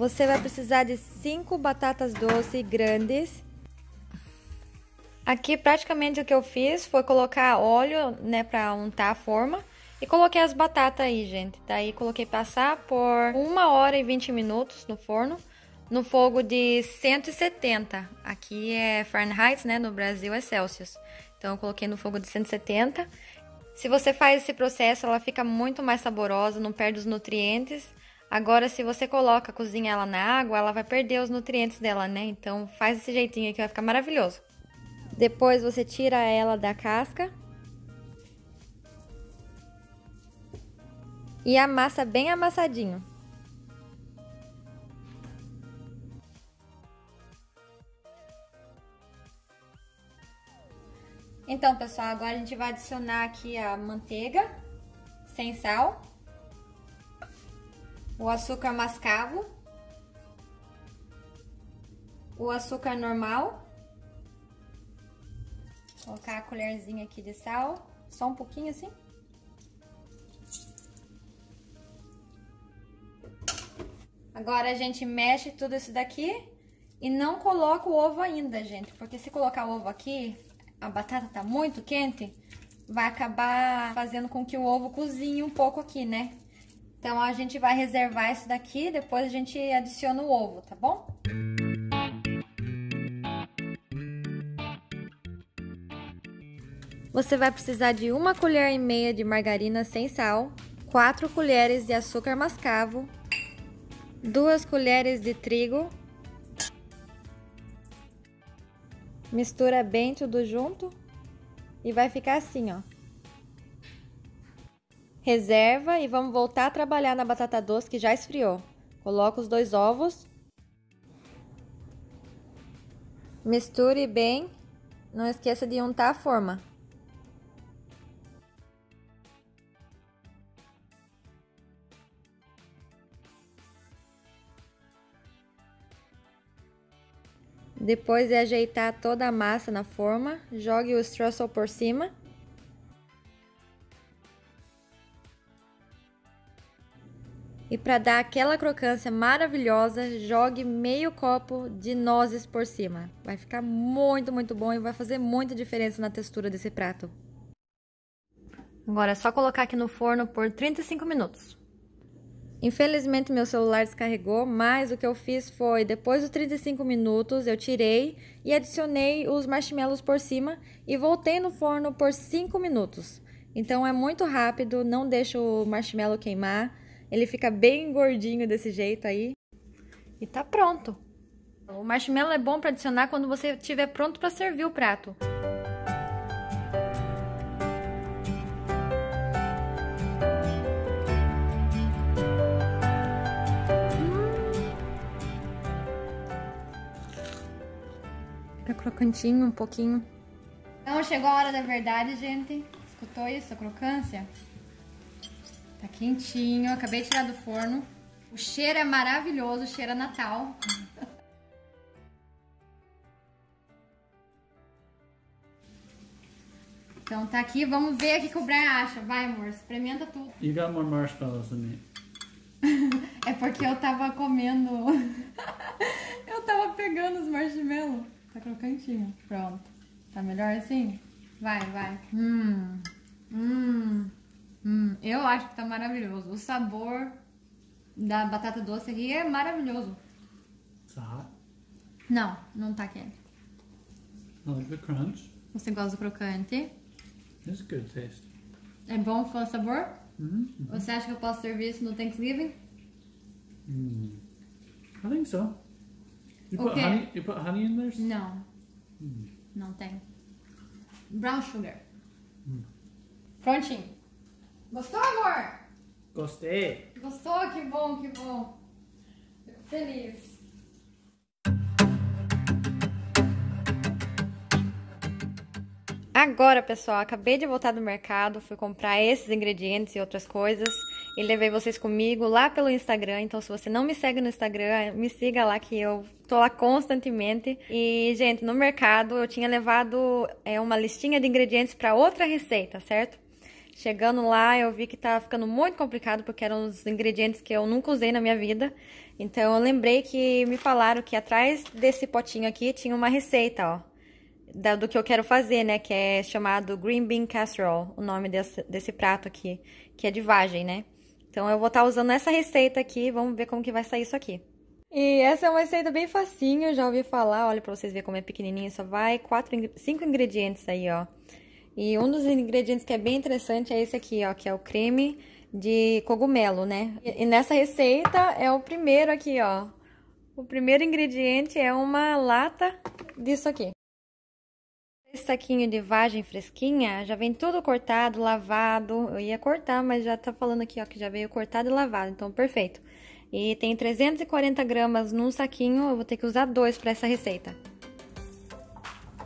Você vai precisar de cinco batatas doces grandes. Aqui praticamente o que eu fiz foi colocar óleo, né, para untar a forma. E coloquei as batatas aí, gente. Daí coloquei passar por uma hora e 20 minutos no forno, no fogo de 170. Aqui é Fahrenheit, né? No Brasil é Celsius. Então eu coloquei no fogo de 170. Se você faz esse processo, ela fica muito mais saborosa, não perde os nutrientes. Agora, se você coloca, cozinha ela na água, ela vai perder os nutrientes dela, né? Então faz esse jeitinho aqui, vai ficar maravilhoso. Depois você tira ela da casca e amassa bem amassadinho. Então, pessoal, agora a gente vai adicionar aqui a manteiga sem sal, o açúcar mascavo, o açúcar normal, colocar a colherzinha aqui de sal, só um pouquinho assim. Agora a gente mexe tudo isso daqui e não coloca o ovo ainda, gente, porque se colocar o ovo aqui, a batata tá muito quente, vai acabar fazendo com que o ovo cozinhe um pouco aqui, né? Então a gente vai reservar isso daqui, depois a gente adiciona o ovo, tá bom? Você vai precisar de uma colher e meia de margarina sem sal, quatro colheres de açúcar mascavo, duas colheres de trigo. Mistura bem tudo junto e vai ficar assim, ó. Reserva e vamos voltar a trabalhar na batata doce que já esfriou. Coloca os dois ovos. Misture bem. Não esqueça de untar a forma. Depois de ajeitar toda a massa na forma, jogue o streusel por cima. E para dar aquela crocância maravilhosa, jogue meio copo de nozes por cima. Vai ficar muito, muito bom e vai fazer muita diferença na textura desse prato. Agora é só colocar aqui no forno por 35 minutos. Infelizmente meu celular descarregou, mas o que eu fiz foi, depois dos 35 minutos, eu tirei e adicionei os marshmallows por cima e voltei no forno por 5 minutos. Então é muito rápido, não deixa o marshmallow queimar, ele fica bem gordinho desse jeito aí. E tá pronto. O marshmallow é bom para adicionar quando você estiver pronto para servir o prato. Fica crocantinho um pouquinho. Então chegou a hora da verdade, gente. Escutou isso, a crocância? Tá quentinho, acabei de tirar do forno. O cheiro é maravilhoso, cheiro a Natal. Então tá aqui, vamos ver o que o Brian acha. Vai, amor, experimenta tudo. You got more marshmallows than me. é porque eu tava comendo. eu tava pegando os marshmallows. Tá crocantinho. Pronto. Tá melhor assim? Vai, vai. Hum. Hum. Hum. Eu acho que tá maravilhoso. O sabor da batata doce aqui é maravilhoso. Tá. Não, não tá quente. I like the crunch. Você gosta do crocante? It's good taste. É bom o sabor? Mm -hmm. Você acha que eu posso servir isso no Thanksgiving? Mm. I think so. You put quê? honey. You put honey in there. Não. Não tem. Brown sugar. Prontinho. Gostou, amor? Gostei. Gostou? Que bom, que bom. Fico feliz. Agora, pessoal, acabei de voltar do mercado, fui comprar esses ingredientes e outras coisas e levei vocês comigo lá pelo Instagram. Então, se você não me segue no Instagram, me siga lá que eu tô lá constantemente. E, gente, no mercado eu tinha levado é, uma listinha de ingredientes para outra receita, certo? Chegando lá, eu vi que tava ficando muito complicado, porque eram os ingredientes que eu nunca usei na minha vida. Então, eu lembrei que me falaram que atrás desse potinho aqui tinha uma receita, ó. do que eu quero fazer, né? Que é chamado Green Bean Casserole, o nome desse, desse prato aqui, que é de vagem, né? Então, eu vou estar tá usando essa receita aqui, vamos ver como que vai sair isso aqui. E essa é uma receita bem facinho, já ouvi falar, olha pra vocês verem como é pequenininho, só vai quatro, cinco ingredientes aí, ó. E um dos ingredientes que é bem interessante é esse aqui, ó, que é o creme de cogumelo, né? E nessa receita é o primeiro aqui, ó. O primeiro ingrediente é uma lata disso aqui. Esse saquinho de vagem fresquinha já vem tudo cortado, lavado. Eu ia cortar, mas já tá falando aqui, ó, que já veio cortado e lavado, então perfeito. E tem 340 gramas num saquinho, eu vou ter que usar dois para essa receita.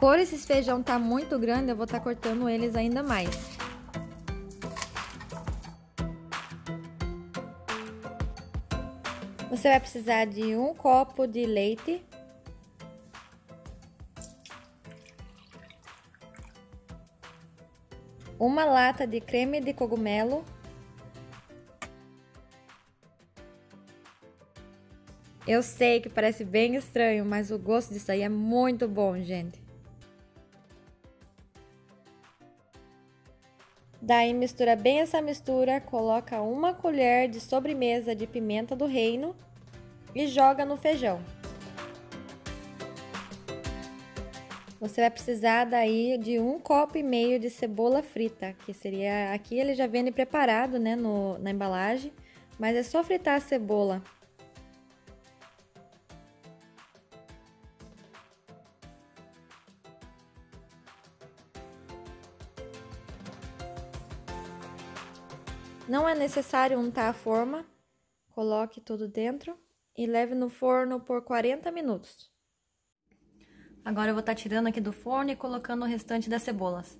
Por esses feijão tá muito grande, eu vou estar tá cortando eles ainda mais. Você vai precisar de um copo de leite. Uma lata de creme de cogumelo. Eu sei que parece bem estranho, mas o gosto disso aí é muito bom, gente. Daí mistura bem essa mistura, coloca uma colher de sobremesa de pimenta do reino e joga no feijão. Você vai precisar daí de um copo e meio de cebola frita, que seria aqui ele já vem preparado, né, no, na embalagem, mas é só fritar a cebola. Não é necessário untar a forma, coloque tudo dentro e leve no forno por 40 minutos. Agora eu vou estar tá tirando aqui do forno e colocando o restante das cebolas.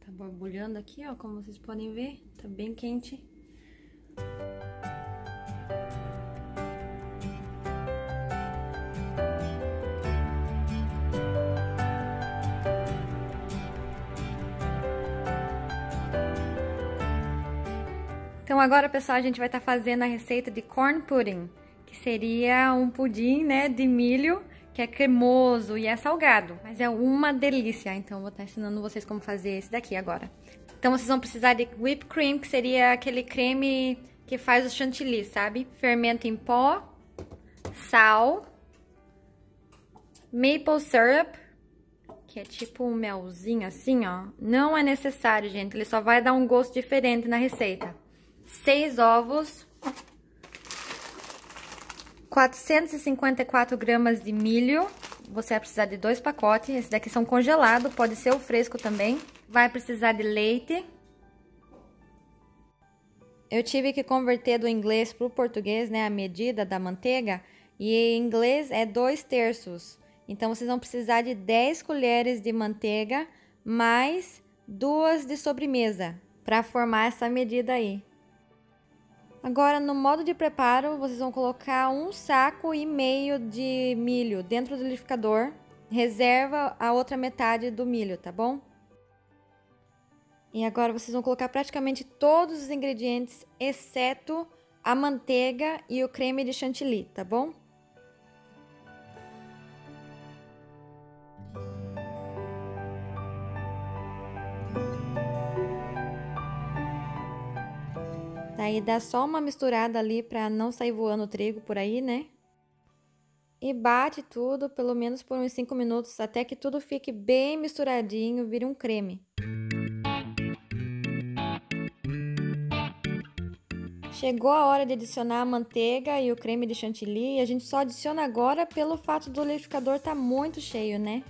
Tá borbulhando aqui, ó, como vocês podem ver, tá bem quente. Então agora, pessoal, a gente vai estar tá fazendo a receita de corn pudding, que seria um pudim, né, de milho, que é cremoso e é salgado, mas é uma delícia. Então vou estar tá ensinando vocês como fazer esse daqui agora. Então vocês vão precisar de whipped cream, que seria aquele creme que faz o chantilly, sabe? Fermento em pó, sal, maple syrup, que é tipo um melzinho assim, ó. Não é necessário, gente, ele só vai dar um gosto diferente na receita seis ovos, 454 gramas de milho, você vai precisar de dois pacotes, esses daqui são congelados, pode ser o fresco também. Vai precisar de leite. Eu tive que converter do inglês para o português, né, a medida da manteiga, e em inglês é dois terços. Então, vocês vão precisar de 10 colheres de manteiga, mais duas de sobremesa, para formar essa medida aí. Agora, no modo de preparo, vocês vão colocar um saco e meio de milho dentro do liquidificador. Reserva a outra metade do milho, tá bom? E agora vocês vão colocar praticamente todos os ingredientes, exceto a manteiga e o creme de chantilly, tá bom? Daí dá só uma misturada ali para não sair voando o trigo por aí, né? E bate tudo pelo menos por uns 5 minutos até que tudo fique bem misturadinho, vire um creme. Chegou a hora de adicionar a manteiga e o creme de chantilly a gente só adiciona agora pelo fato do liquidificador estar tá muito cheio, né?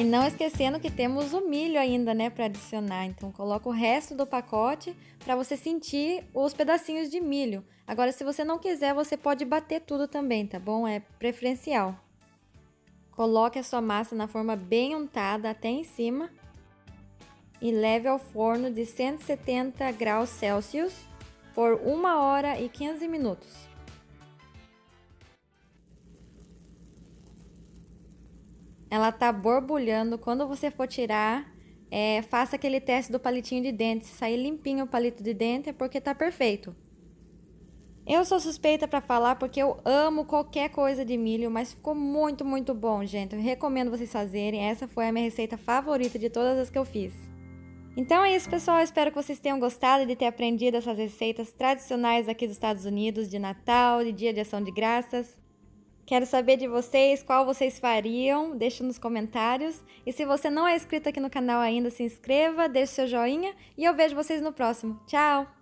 E não esquecendo que temos o milho ainda, né, para adicionar. Então coloca o resto do pacote para você sentir os pedacinhos de milho. Agora, se você não quiser, você pode bater tudo também, tá bom? É preferencial. Coloque a sua massa na forma bem untada até em cima. e leve ao forno de 170 graus Celsius por 1 hora e 15 minutos. Ela tá borbulhando. Quando você for tirar, é, faça aquele teste do palitinho de dente. Se sair limpinho o palito de dente é porque tá perfeito. Eu sou suspeita para falar porque eu amo qualquer coisa de milho, mas ficou muito, muito bom, gente. Eu recomendo vocês fazerem. Essa foi a minha receita favorita de todas as que eu fiz. Então é isso, pessoal. espero que vocês tenham gostado de ter aprendido essas receitas tradicionais aqui dos Estados Unidos de Natal, de Dia de Ação de Graças. Quero saber de vocês qual vocês fariam, deixe nos comentários. E se você não é inscrito aqui no canal ainda, se inscreva, deixe seu joinha e eu vejo vocês no próximo. Tchau!